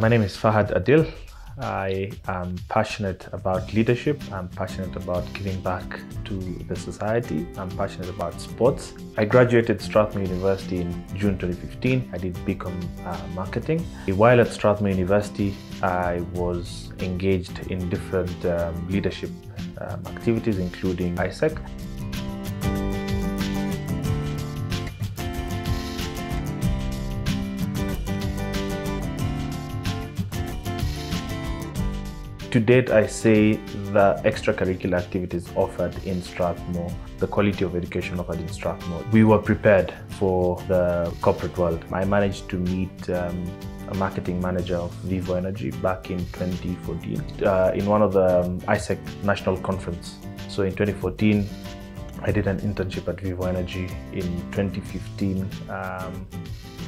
My name is Fahad Adil. I am passionate about leadership. I'm passionate about giving back to the society. I'm passionate about sports. I graduated Strathmore University in June 2015. I did BCom uh, marketing. While at Strathmore University, I was engaged in different um, leadership um, activities, including AIESEC. To date, I say the extracurricular activities offered in Strathmore, the quality of education offered in Strathmore, we were prepared for the corporate world. I managed to meet um, a marketing manager of Vivo Energy back in 2014 uh, in one of the um, AIESEC national conference. So in 2014, I did an internship at Vivo Energy in 2015. Um,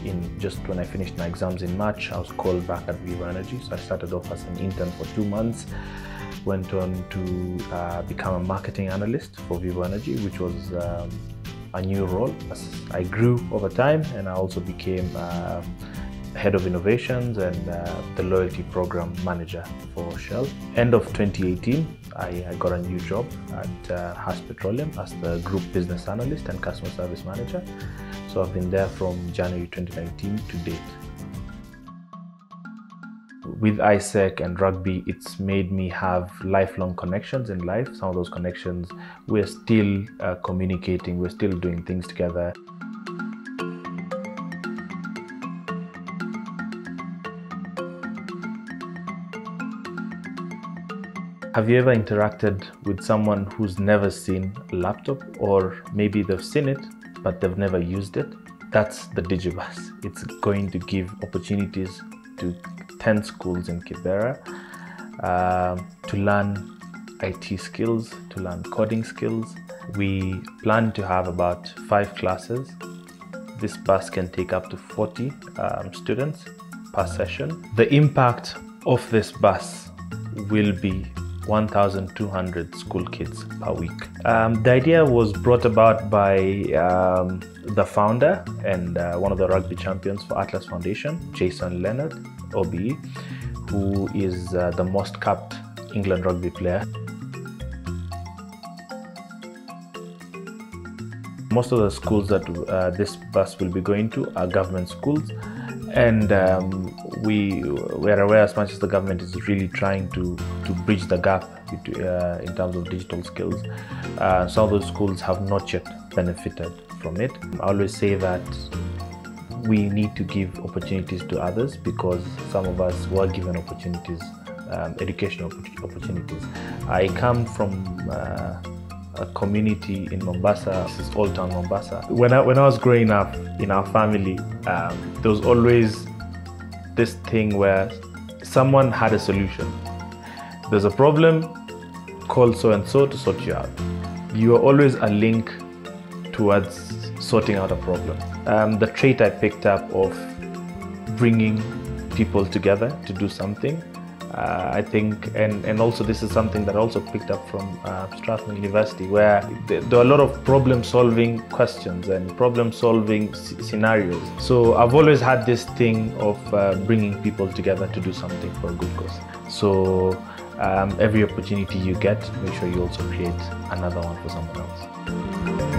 in just when I finished my exams in March, I was called back at Vivo Energy. So I started off as an intern for two months, went on to uh, become a marketing analyst for Vivo Energy, which was um, a new role. I grew over time, and I also became uh, head of innovations and uh, the loyalty program manager for Shell. End of 2018, I, I got a new job at uh, Hass Petroleum as the group business analyst and customer service manager. So I've been there from January 2019 to date. With AIESEC and rugby, it's made me have lifelong connections in life. Some of those connections, we're still uh, communicating, we're still doing things together. Have you ever interacted with someone who's never seen a laptop or maybe they've seen it but they've never used it? That's the DigiBus. It's going to give opportunities to 10 schools in Kibera uh, to learn IT skills, to learn coding skills. We plan to have about five classes. This bus can take up to 40 um, students per session. The impact of this bus will be 1,200 school kids per week. Um, the idea was brought about by um, the founder and uh, one of the rugby champions for Atlas Foundation, Jason Leonard, OBE, who is uh, the most capped England rugby player. Most of the schools that uh, this bus will be going to are government schools and um, we we are aware as much as the government is really trying to to bridge the gap uh, in terms of digital skills. Uh, some of those schools have not yet benefited from it. I always say that we need to give opportunities to others because some of us were given opportunities, um, educational opportunities. I come from uh, a community in Mombasa. This is Old Town Mombasa. When I when I was growing up in our family, um, there was always this thing where someone had a solution. There's a problem, call so and so to sort you out. You are always a link towards sorting out a problem. Um, the trait I picked up of bringing people together to do something uh, I think, and, and also this is something that I also picked up from uh, Strathmore University, where there are a lot of problem solving questions and problem solving scenarios. So I've always had this thing of uh, bringing people together to do something for a good cause. So um, every opportunity you get, make sure you also create another one for someone else.